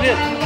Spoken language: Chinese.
Gracias。